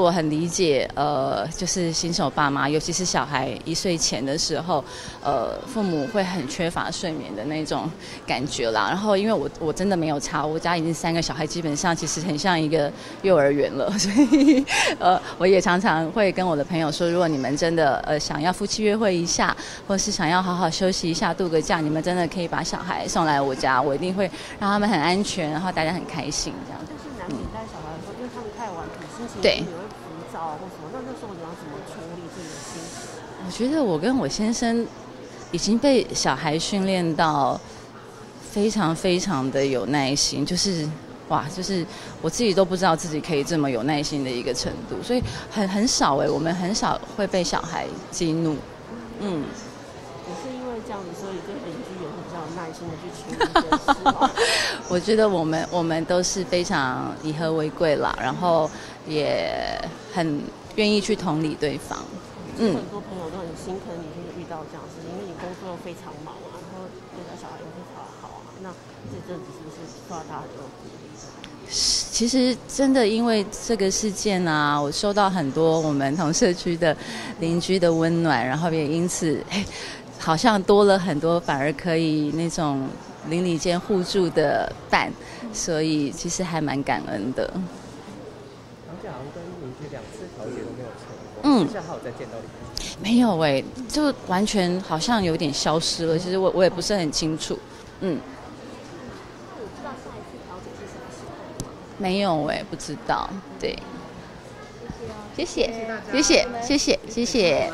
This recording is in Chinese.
我很理解，呃，就是新手爸妈，尤其是小孩一岁前的时候，呃，父母会很缺乏睡眠的那种感觉啦。然后，因为我我真的没有差，我家已经三个小孩，基本上其实很像一个幼儿园了。所以，呃，我也常常会跟我的朋友说，如果你们真的呃想要夫妻约会一下，或是想要好好休息一下、度个假，你们真的可以把小孩送来我家，我一定会让他们很安全，然后大家很开心这样。但是男女带小孩的时候，因为他们太顽皮，心情对也会浮躁或什么，那那时候你要怎么处理自己的心情？我觉得我跟我先生已经被小孩训练到非常非常的有耐心，就是哇，就是我自己都不知道自己可以这么有耐心的一个程度，所以很很少哎，我们很少会被小孩激怒，嗯。也是因为这样子，所以对邻居也是比较有耐心的去处理这件事吗？我觉得我们我们都是非常以和为贵啦，然后也很愿意去同理对方。嗯，很多朋友都很心疼你，就是遇到这样的事情，因为你工作又非常忙啊，然后对待小孩又非常好啊，那这阵子是不是受到大家很多鼓励？其实真的因为这个事件啊，我收到很多我们同社区的邻居的温暖，然后也因此，哎，好像多了很多反而可以那种邻里间互助的伴，所以其实还蛮感恩的。而且好像跟邻居两次调解都没有成功，嗯现在还有再见到邻居。没有哎、就完全好像有点消失了。其实我我也不是很清楚，嗯，我知道下一次调解是什么时候吗？没有哎、不知道，对。谢谢，谢谢，谢谢，谢谢。